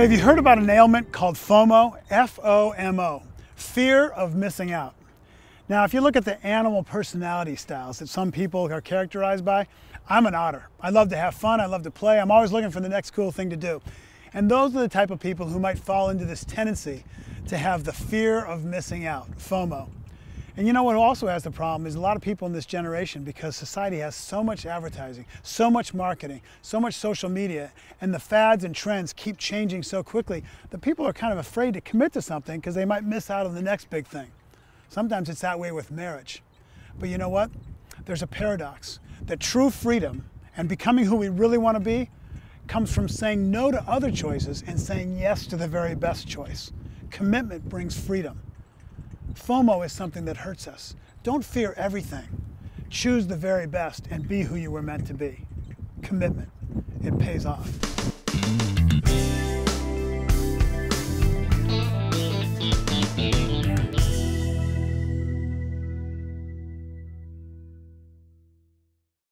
Hey, have you heard about an ailment called FOMO? F-O-M-O, fear of missing out. Now, if you look at the animal personality styles that some people are characterized by, I'm an otter. I love to have fun, I love to play, I'm always looking for the next cool thing to do. And those are the type of people who might fall into this tendency to have the fear of missing out, FOMO. And you know what also has the problem is a lot of people in this generation, because society has so much advertising, so much marketing, so much social media, and the fads and trends keep changing so quickly that people are kind of afraid to commit to something because they might miss out on the next big thing. Sometimes it's that way with marriage. But you know what? There's a paradox that true freedom and becoming who we really want to be comes from saying no to other choices and saying yes to the very best choice. Commitment brings freedom. FOMO is something that hurts us. Don't fear everything. Choose the very best and be who you were meant to be. Commitment. It pays off.